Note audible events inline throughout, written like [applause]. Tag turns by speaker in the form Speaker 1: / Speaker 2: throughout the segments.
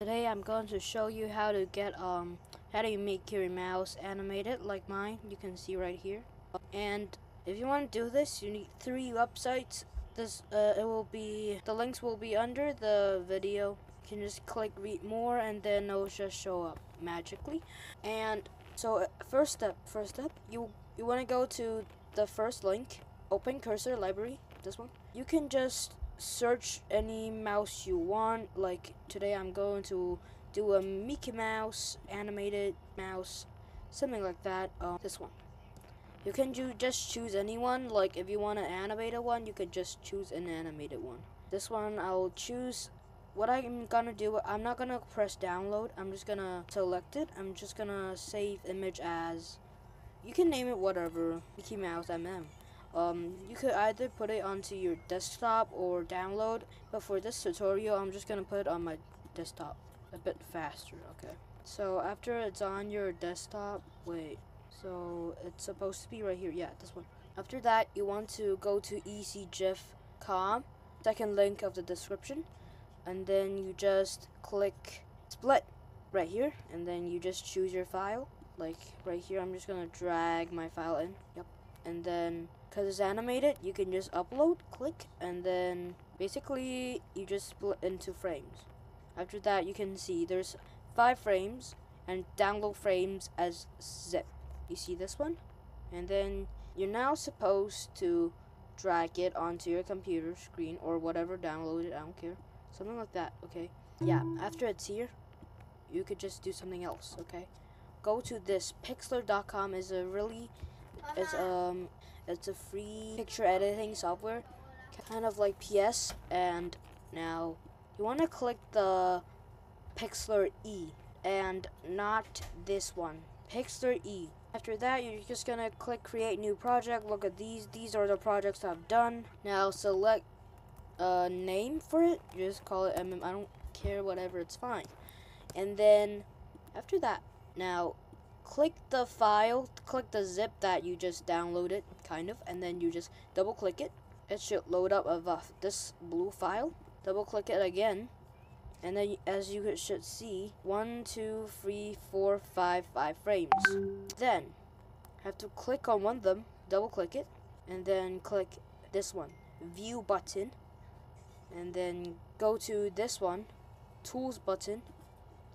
Speaker 1: Today I'm going to show you how to get um how to make your mouse animated like mine. You can see right here. And if you want to do this you need three websites. This uh, it will be the links will be under the video. You can just click read more and then it'll just show up magically. And so uh, first step first step you you want to go to the first link open cursor library this one. You can just search any mouse you want. Like today I'm going to do a Mickey Mouse animated mouse, something like that. Um, this one. You can do, just choose anyone. Like if you want an animated one, you could just choose an animated one. This one I'll choose. What I'm gonna do, I'm not gonna press download. I'm just gonna select it. I'm just gonna save image as. You can name it whatever. Mickey Mouse MM. Um, you could either put it onto your desktop or download, but for this tutorial, I'm just going to put it on my desktop a bit faster, okay? So after it's on your desktop, wait, so it's supposed to be right here, yeah, this one. After that, you want to go to ezgif.com, second link of the description, and then you just click split right here, and then you just choose your file. Like right here, I'm just going to drag my file in, yep, and then because it's animated you can just upload click and then basically you just split into frames. After that you can see there's five frames and download frames as zip you see this one? And then you're now supposed to drag it onto your computer screen or whatever downloaded I don't care. Something like that okay? Yeah after it's here you could just do something else okay? Go to this pixlr.com is a really is um it's a free picture editing software, kind of like PS. And now you want to click the Pixlr E and not this one, Pixlr E. After that, you're just gonna click create new project. Look at these. These are the projects I've done. Now select a name for it. Just call it MM. I don't care, whatever. It's fine. And then after that, now click the file, click the zip that you just downloaded, kind of, and then you just double click it. It should load up of uh, this blue file. Double click it again, and then as you should see, one, two, three, four, five, five frames. Then have to click on one of them, double click it, and then click this one, view button, and then go to this one, tools button,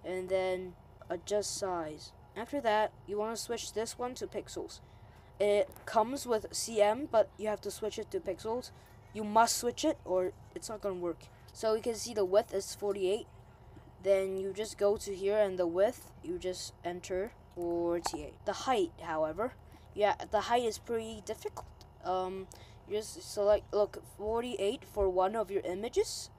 Speaker 1: and then adjust size. After that, you want to switch this one to pixels. It comes with CM, but you have to switch it to pixels. You must switch it or it's not going to work. So you can see the width is 48. Then you just go to here and the width, you just enter 48. The height, however, yeah, the height is pretty difficult. Um, you just select, look, 48 for one of your images.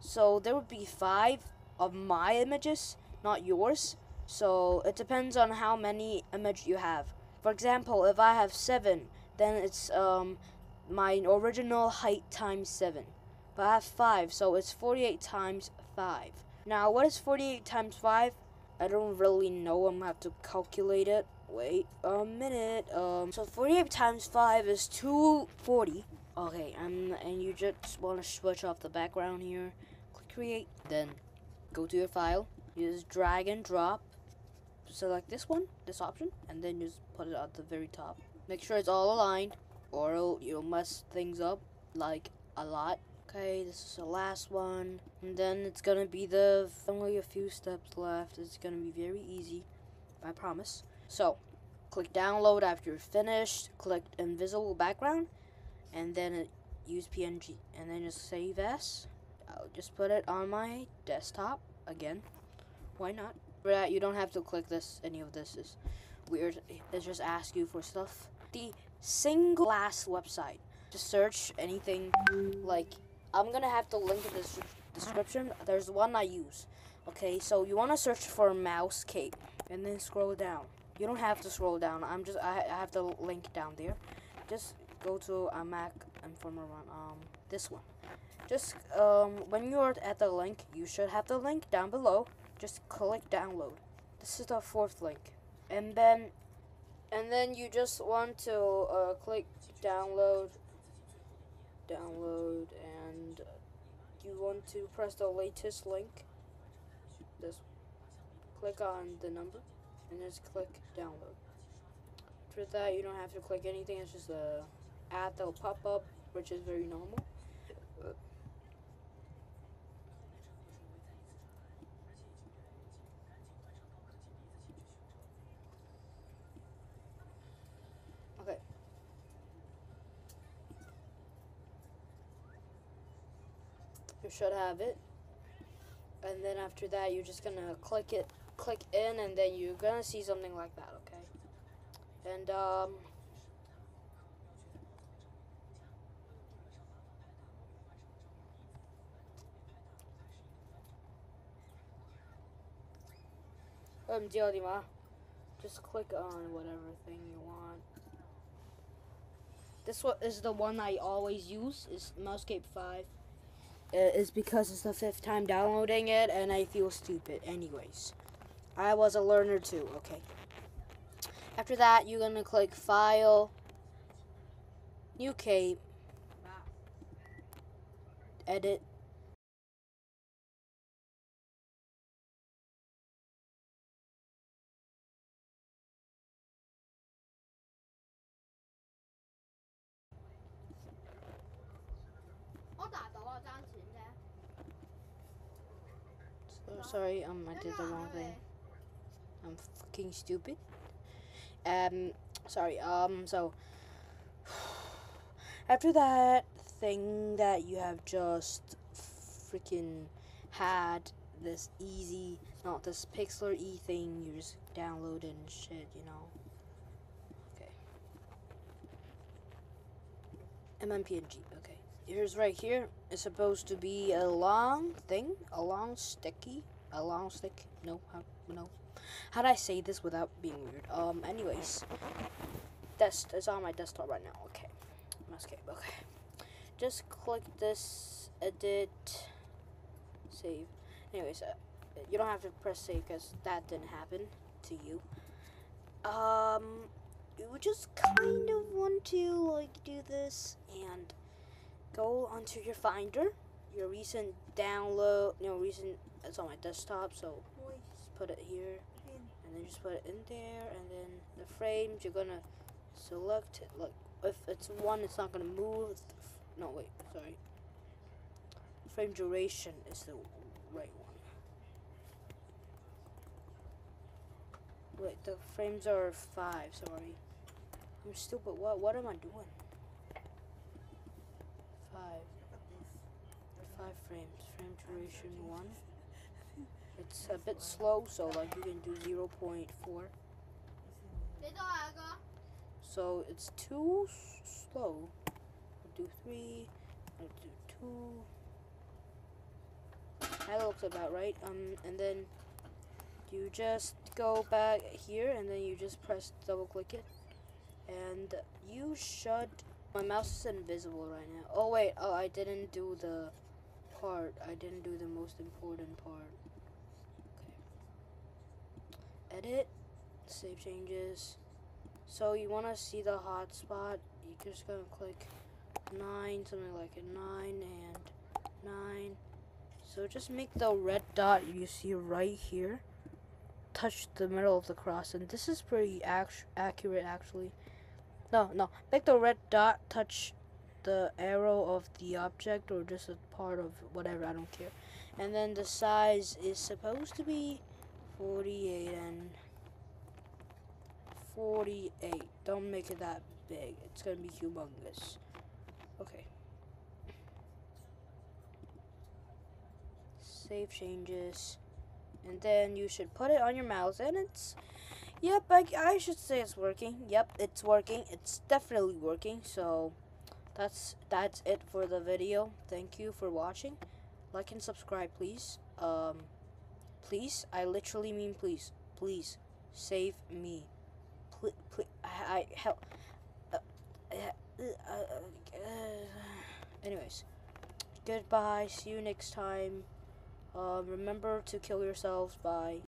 Speaker 1: So there would be five of my images, not yours. So it depends on how many image you have. For example, if I have seven, then it's um, my original height times seven. But I have five, so it's 48 times five. Now, what is 48 times five? I don't really know. I'm gonna have to calculate it. Wait a minute. Um, so 48 times five is 240. Okay, and and you just want to switch off the background here. Click create. Then go to your file. Use drag and drop select this one, this option, and then just put it at the very top. Make sure it's all aligned, or you'll mess things up, like, a lot. Okay, this is the last one. And then it's gonna be the, only a few steps left. It's gonna be very easy, I promise. So, click download after you're finished, click invisible background, and then it, use PNG. And then just save as. I'll just put it on my desktop again. Why not? That you don't have to click this. Any of this is weird. It just asks you for stuff. The single last website. Just search anything like I'm gonna have to link in the description. There's one I use. Okay, so you want to search for Mousecape and then scroll down. You don't have to scroll down. I'm just I, I have the link down there. Just go to a Mac Informer one. Um, this one. Just um, when you're at the link, you should have the link down below just click download. This is the fourth link. And then and then you just want to uh, click download download and you want to press the latest link this. Click on the number, and just click download. For that, you don't have to click anything. It's just a ad that will pop up, which is very normal. Okay. You should have it. And then after that, you're just gonna click it, click in, and then you're gonna see something like that, okay? And, um, um, just click on whatever thing you want. This one is the one I always use, is Mousecape 5. It's because it's the fifth time downloading it and I feel stupid. Anyways, I was a learner too, okay. After that, you're gonna click File, New Cape, Edit, Oh, sorry, um, I did the wrong thing. I'm fucking stupid. Um, sorry, um, so, [sighs] after that thing that you have just freaking had, this easy, not this Pixlr E thing, you just download and shit, you know. Okay. MMPNG, okay here's right here is supposed to be a long thing, a long sticky, a long stick. No, how, no. How'd I say this without being weird? Um, anyways, that's it's on my desktop right now. Okay, escape. Okay, just click this, edit, save. Anyways, uh, you don't have to press save because that didn't happen to you. Um, you just kind of want to like do this and go onto your Finder, your recent download, you know, recent, it's on my desktop, so just put it here, and then just put it in there, and then the frames, you're gonna select it, like, if it's one, it's not gonna move, no, wait, sorry, frame duration is the right one. Wait, the frames are five, sorry. I'm stupid, what, what am I doing? 5 frames, frame duration 1. It's a bit slow, so like you can do 0 0.4. So it's too slow. I'll do 3, I'll do 2. That looks about right. Um, And then you just go back here, and then you just press double click it. And you should... My mouse is invisible right now. Oh wait, oh I didn't do the part. I didn't do the most important part. Okay. Edit, save changes. So you want to see the hotspot, you're just going to click 9, something like a 9 and 9. So just make the red dot you see right here touch the middle of the cross. And this is pretty accurate actually. No, no. Make the red dot touch the arrow of the object or just a part of whatever, I don't care. And then the size is supposed to be 48 and 48. Don't make it that big. It's going to be humongous. Okay. Save changes. And then you should put it on your mouse and it's Yep, I, I should say it's working. Yep, it's working. It's definitely working. So that's that's it for the video. Thank you for watching. Like and subscribe, please. Um, please. I literally mean please. Please save me. Please, please I, I help. Uh, uh, uh, anyways, goodbye. See you next time. Um, remember to kill yourselves. Bye.